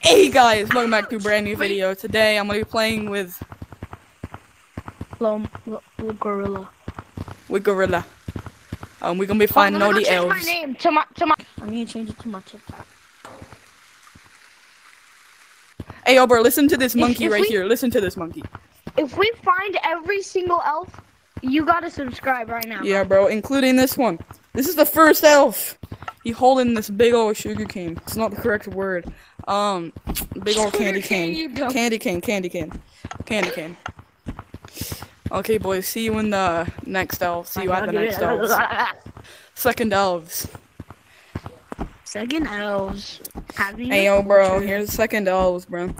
Hey guys, welcome back to a brand new video. Today I'm gonna be playing with Lone L- L- Gorilla. with Gorilla. Um, we're gonna be finding I'm all gonna the change my elves. name to my to my. I'm gonna change it to my TikTok. Hey, yo, bro, listen to this monkey if right we- here. Listen to this monkey. If we find every single elf, you gotta subscribe right now. Yeah, bro, including this one. This is the first elf. He holding this big old sugar cane. It's not the correct word. Um, big old candy cane, you cane. dumb- Candy cane, candy cane, candy cane. Okay, boys. See you in the next elf. See you at the next elves. Second elves. Second elves. Hey, yo, bro. Here's the second elves, bro.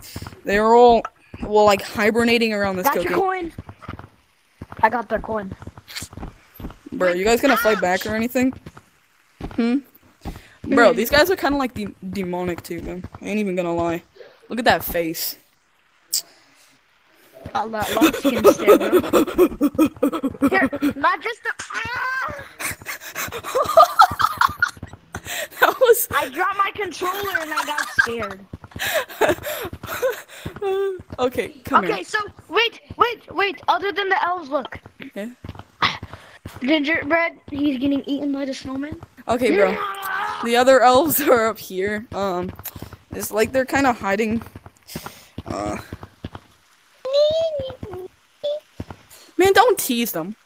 They're all, well, like hibernating around this Got your cookie. coin. I got the coin. Bro, you guys gonna fight back or anything? Hmm? Bro, these guys are kind of like de- demonic too, man. I ain't even gonna lie. Look at that face. Got that light skin. Here, not just the. That was. I dropped my controller and I got scared. okay, come Okay, so wait, wait, wait. Other than the elves, look. here. Gingerbread, he's getting eaten by the snowman. Okay, bro. The other elves are up here. Um, it's like they're kind of hiding. Uh, man, don't tease them.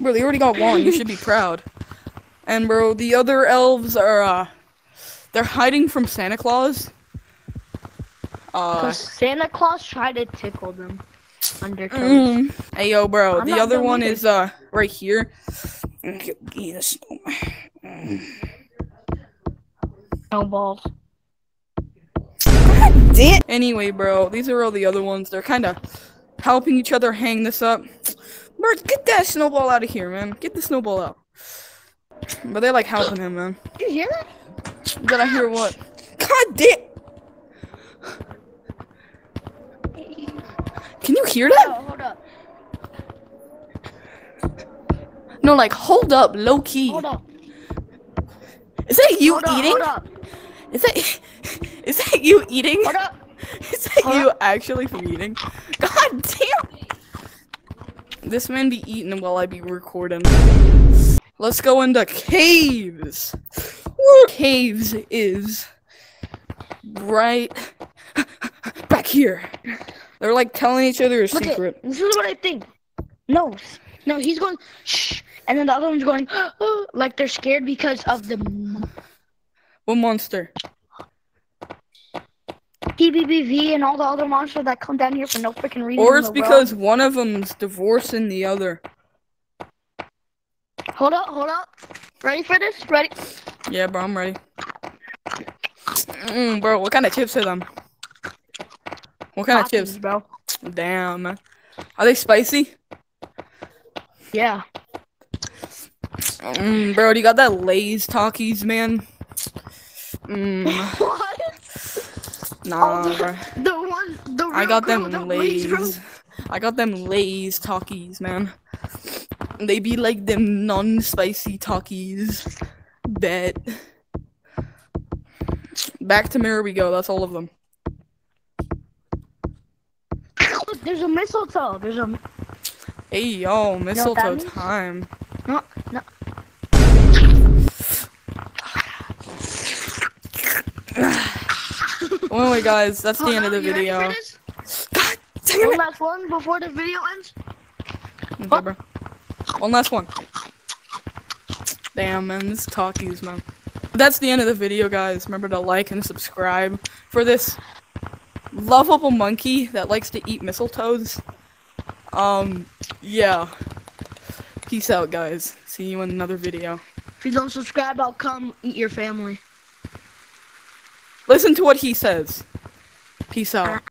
Bro, they already got one. You should be proud. And bro, the other elves are uh, they're hiding from Santa Claus. Uh, Cause Santa Claus tried to tickle them on their toes. mm, hey yo, bro. I'm the other one either. is uh right here. Eat a. Snowballs. Damn. Anyway, bro, these are all the other ones. They're kind of helping each other hang this up. Bro, get that snowball out of here, man. Get the snowball out. But they're like helping him, man. Did you hear that? Did I hear what? God damn. Can you hear that? Oh, hold up. No, like hold up, low key. Hold up. Is that you hold eating? Up, up. Is that is that you eating? Up. Is that Hold you actually from eating? God damn! This man be eating while I be recording. Let's go into caves. Where caves is right back here. They're like telling each other a Look secret. at this is what I think. No, no, he's going shh, and then the other one's going like they're scared because of the What monster? PBBV and all the other monsters that come down here for no freaking reason. Or it's the world. because one of them's divorcing the other. Hold up, hold up. Ready for this? Ready? Yeah, bro, I'm ready. Mm, bro, what kind of chips are them? What kind of chips? bro? Damn. man. Are they spicy? Yeah. Mm, bro, do you got that Lay's Takis, man? Mm, What? nah, Oh, bro. The one, the I got them the Lay's girl. Lay's. I got them Lay's Takis, man. They be like them non-spicy Takis. Bet. Back to mirror we go. That's all of them. There's a mistletoe. There's a Hey, yo, what that mistletoe time. no, no. Well, anyway, guys, that's the Hold end of the video. God One it! last one before the video ends. Okay, bro. One last one. Damn, man, this Takis, man. That's the end of the video, guys. Remember to like and subscribe for this lovable monkey that likes to eat mistletoes. Um, yeah. Peace out, guys. See you in another video. If you don't subscribe, I'll come eat your family. Listen to what he says. Peace out.